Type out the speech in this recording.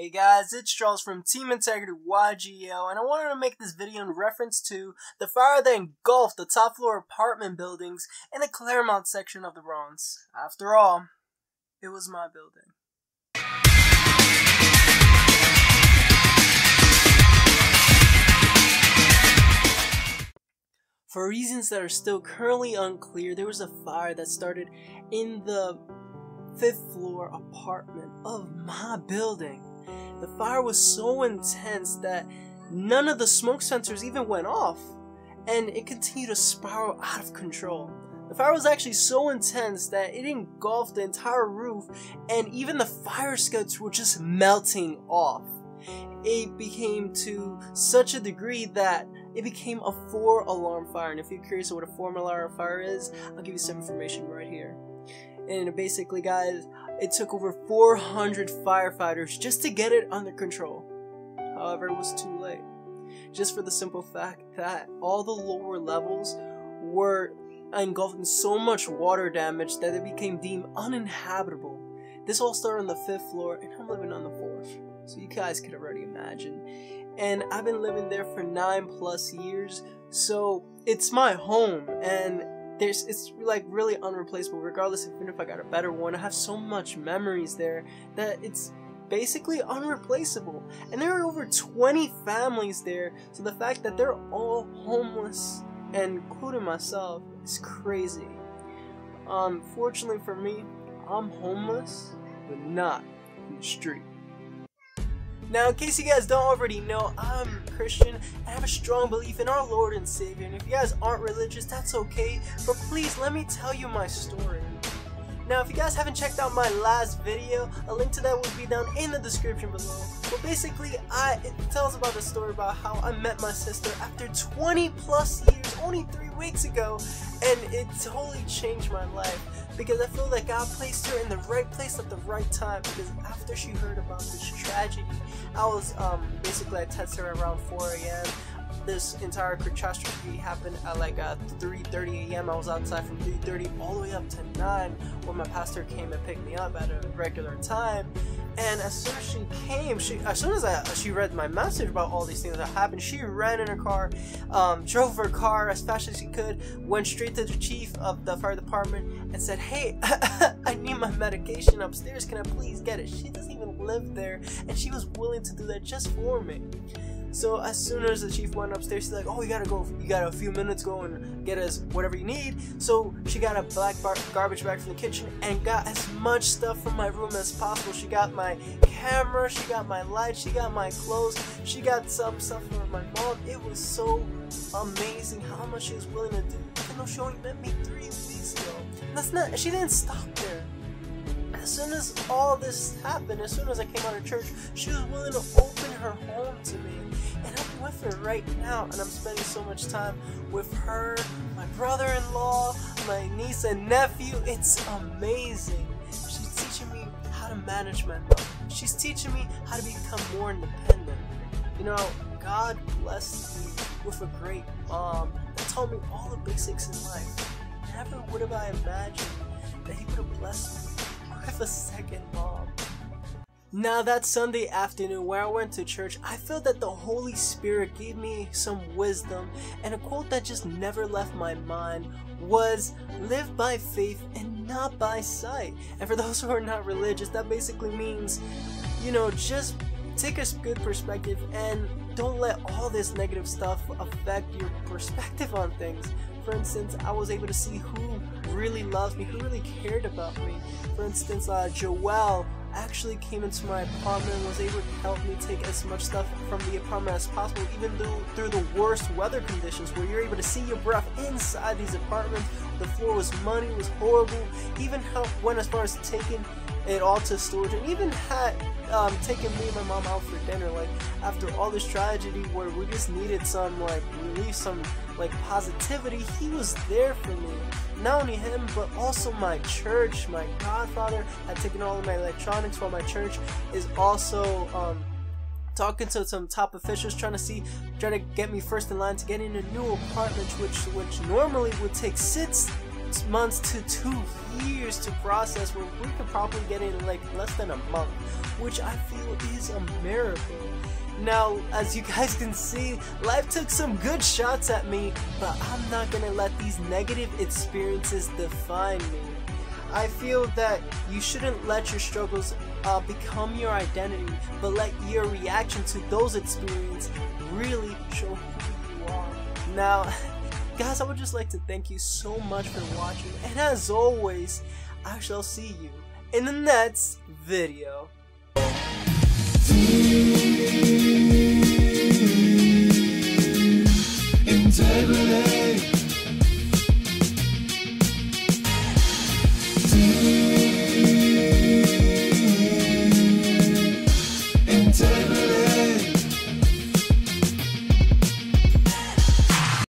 Hey guys, it's Charles from Team Integrity YGO, and I wanted to make this video in reference to the fire that engulfed the top floor apartment buildings in the Claremont section of the Bronx. After all, it was my building. For reasons that are still currently unclear, there was a fire that started in the fifth floor apartment of my building. The fire was so intense that none of the smoke sensors even went off, and it continued to spiral out of control. The fire was actually so intense that it engulfed the entire roof, and even the fire escapes were just melting off. It became to such a degree that it became a four alarm fire. And if you're curious what a four alarm fire is, I'll give you some information right here. And basically, guys, it took over 400 firefighters just to get it under control. However, it was too late. Just for the simple fact that all the lower levels were engulfed in so much water damage that it became deemed uninhabitable. This all started on the fifth floor, and I'm living on the fourth. So you guys could already imagine. And I've been living there for nine plus years, so it's my home, and there's it's like really unreplaceable regardless even if I got a better one. I have so much memories there that it's basically unreplaceable. And there are over 20 families there so the fact that they're all homeless and including myself is crazy. Um fortunately for me I'm homeless but not in the street now, in case you guys don't already know, I'm Christian and I have a strong belief in our Lord and Savior. And if you guys aren't religious, that's okay. But please, let me tell you my story. Now, if you guys haven't checked out my last video, a link to that will be down in the description below. But basically, I it tells about the story about how I met my sister after 20 plus years, only three weeks ago, and it totally changed my life because I feel that God placed her in the right place at the right time because after she heard about this tragedy, I was um, basically I texted her around 4 a.m this entire catastrophe happened at like uh, 3.30 a.m. I was outside from 3.30 all the way up to 9 when my pastor came and picked me up at a regular time. And as soon as she came, she as soon as I, she read my message about all these things that happened, she ran in her car, um, drove her car as fast as she could, went straight to the chief of the fire department and said, "Hey, I need my medication upstairs. Can I please get it?" She doesn't even live there, and she was willing to do that just for me. So as soon as the chief went upstairs, she's like, "Oh, you gotta go. You got a few minutes. Go and get us whatever you need." So she got a black bar- garbage bag from the kitchen and got as much stuff from my room as possible. She got my camera, she got my light, she got my clothes, she got some stuff from my mom. It was so amazing how much she was willing to do. Even though she only met me three weeks ago. That's not. She didn't stop there as soon as all this happened, as soon as I came out of church, she was willing to open her home to me. Right now, and I'm spending so much time with her, my brother-in-law, my niece and nephew. It's amazing. She's teaching me how to manage my money. She's teaching me how to become more independent. You know, God blessed me with a great mom that taught me all the basics in life. Never would have I imagined that He would have blessed me with a second mom. Now that Sunday afternoon where I went to church, I felt that the Holy Spirit gave me some wisdom and a quote that just never left my mind was live by faith and not by sight. And for those who are not religious, that basically means, you know, just take a good perspective and don't let all this negative stuff affect your perspective on things. For instance, I was able to see who really loved me, who really cared about me. For instance, uh, Joelle actually came into my apartment and was able to help me take as much stuff from the apartment as possible, even though through the worst weather conditions where you're able to see your breath inside these apartments. The floor was muddy, was horrible. Even help went as far as taking it all to storage and even had um, taken me and my mom out for dinner. Like after all this tragedy where we just needed some like relief, some like positivity, he was there for me. Not only him, but also my church. My godfather had taken all of my electronics while my church is also um, talking to some top officials trying to see trying to get me first in line to get in a new apartment which which normally would take six months to two years to process where we could probably get it in like less than a month, which I feel is a miracle. Now, as you guys can see, life took some good shots at me, but I'm not gonna let these negative experiences define me. I feel that you shouldn't let your struggles uh, become your identity, but let your reaction to those experiences really show who you are. Now, guys, I would just like to thank you so much for watching, and as always, I shall see you in the next video. Integrity.